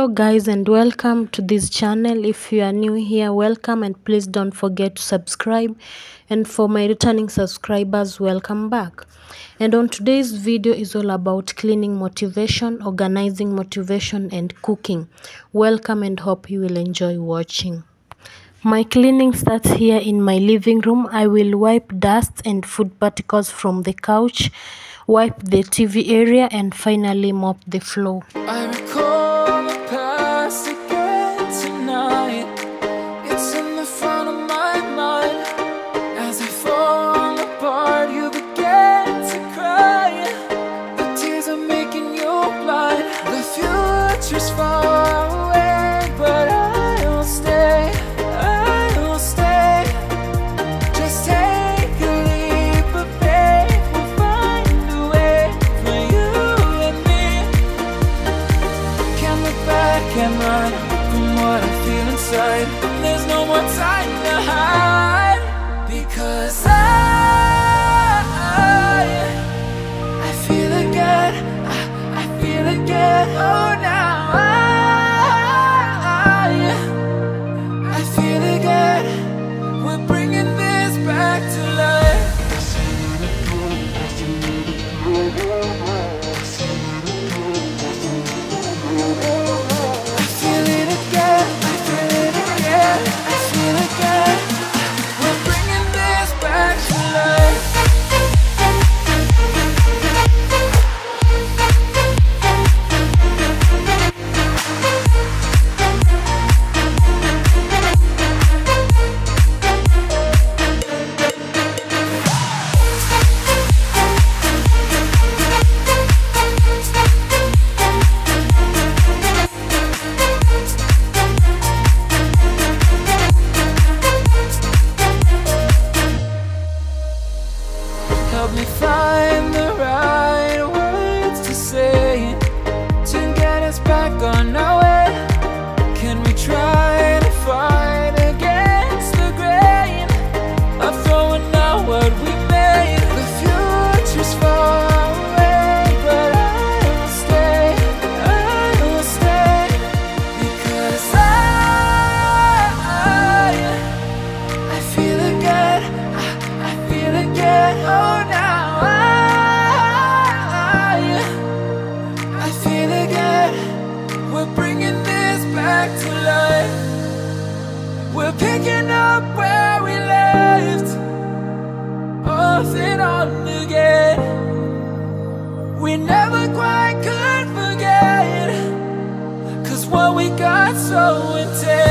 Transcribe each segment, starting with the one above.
hello guys and welcome to this channel. If you are new here welcome and please don't forget to subscribe. And for my returning subscribers welcome back. And on today's video is all about cleaning motivation organizing motivation and cooking. Welcome and hope you will enjoy watching. My cleaning starts here in my living room. I will wipe dust and food particles from the couch wipe the tv area and finally mop the floor future's far so intense.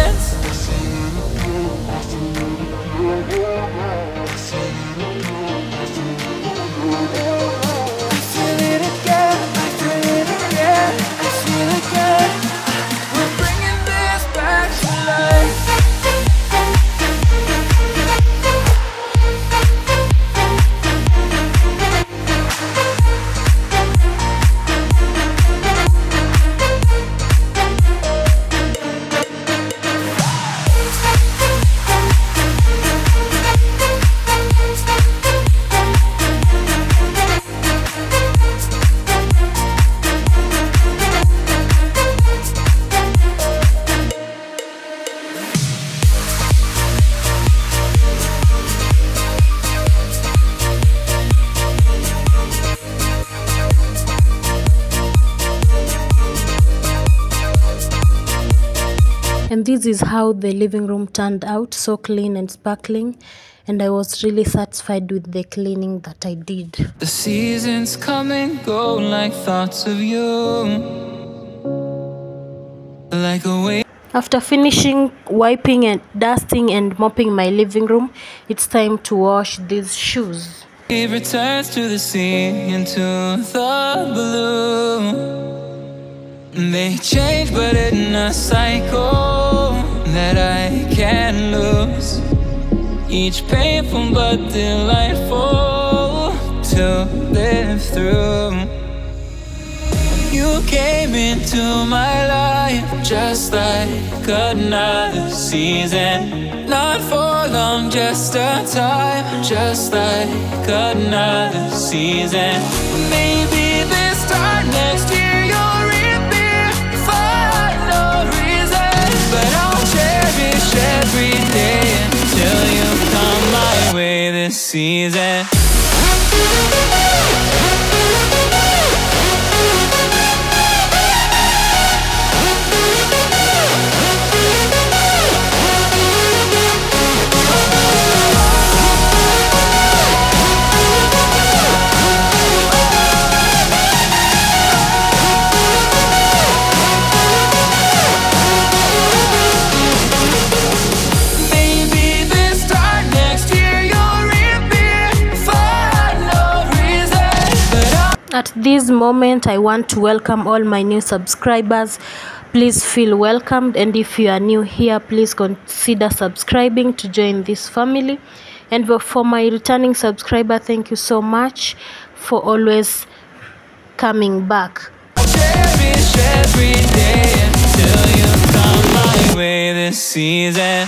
And this is how the living room turned out so clean and sparkling and i was really satisfied with the cleaning that i did The seasons come and go like thoughts of you. Like a wave. after finishing wiping and dusting and mopping my living room it's time to wash these shoes It returns to the sea into the blue. They change, but in a cycle that I can't lose. Each painful but delightful to live through. You came into my life just like another season. Not for long, just a time, just like another season. Maybe this time next year every day until you come my way this season. At this moment, I want to welcome all my new subscribers. Please feel welcomed, and if you are new here, please consider subscribing to join this family. And for- my returning subscriber, thank you so much for always coming back. every day until you my way this season.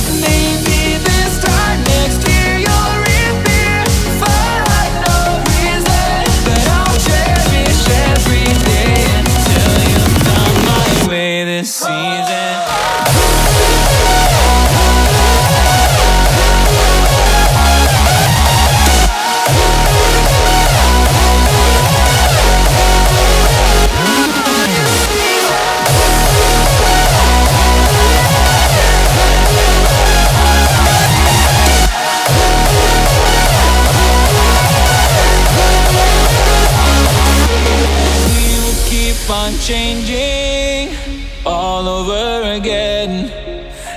Again.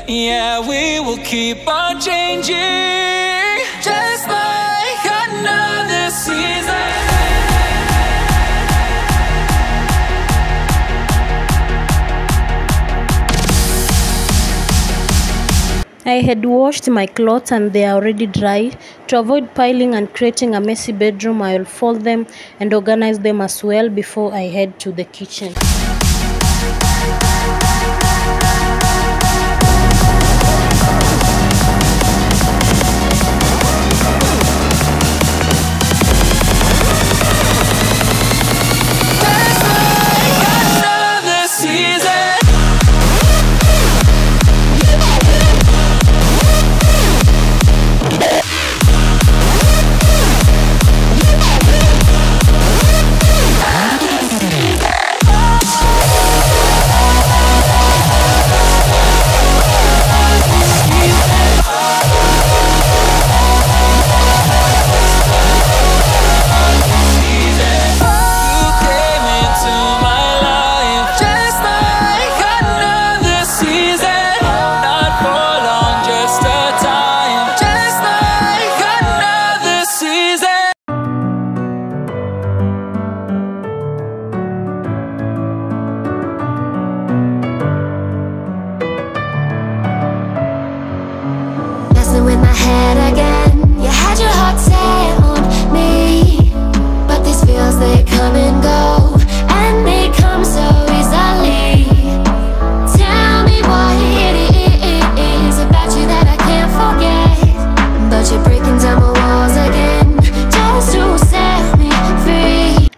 Yeah, we will keep on changing just like another season. I had washed my clothes and they are already dry. To avoid piling and creating a messy bedroom, I will fold them and organize them as well before I head to the kitchen.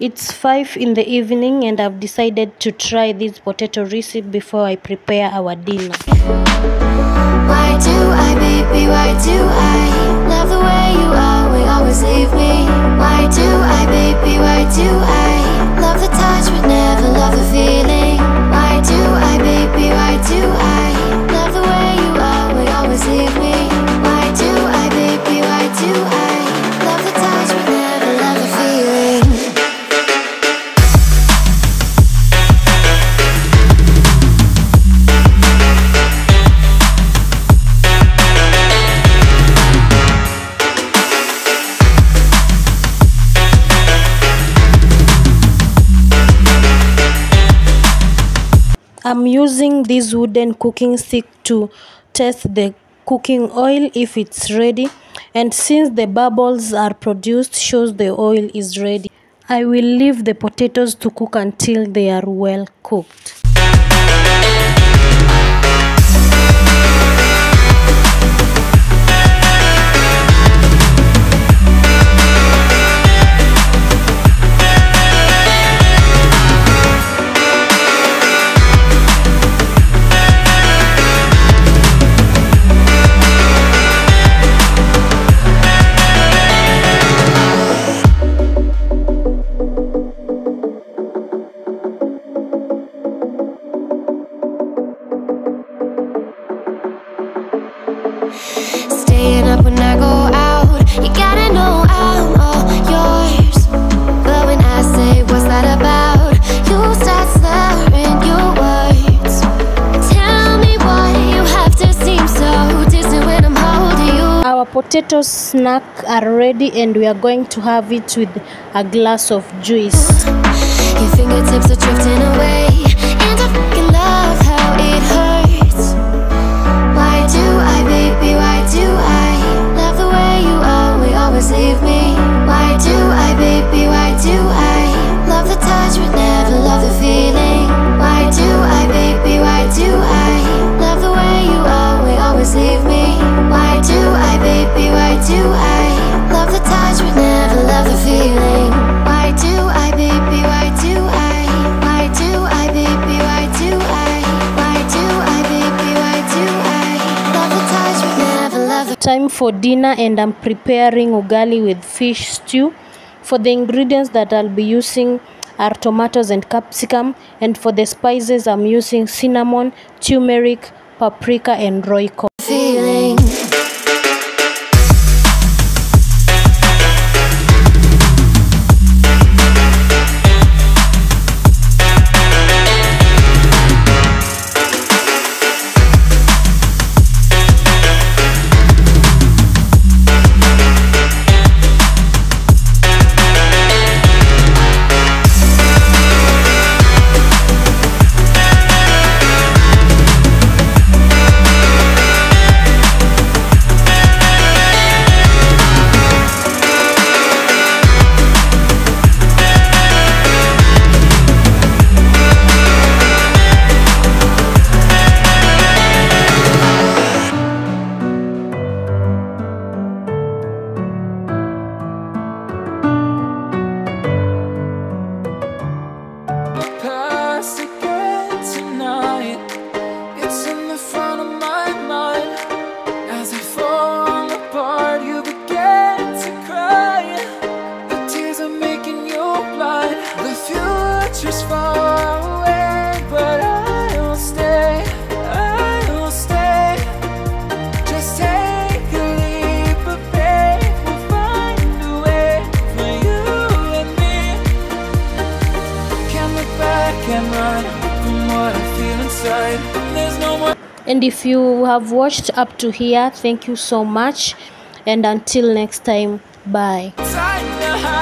It's 5 in the evening and I've decided to try this potato recipe before I prepare our dinner. Why do I, baby, why do I Love the way you are, we always leave me. Why do I, baby, why do I Love the touch but never love the feeling I'm using this wooden cooking stick to test the cooking oil if it's ready and since the bubbles are produced shows the oil is ready. I will leave the potatoes to cook until they are well cooked. Staying up when I go out. You gotta know I'm all yours. But when I say what's that about, you start slurring your words. Tell me why you have to seem so distant when I'm holding you. Our potato snack are ready and we are going to have it with a glass of juice. Your fingertips are drifting away, Time for dinner and I'm preparing ugali with fish stew. For the ingredients that I'll be using are tomatoes and capsicum and for the spices I'm using cinnamon, turmeric, paprika and royco. And if you have watched up to here, thank you so much and until next time, bye. time to hide.